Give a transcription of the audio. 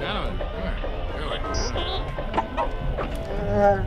Down, come here. Go away.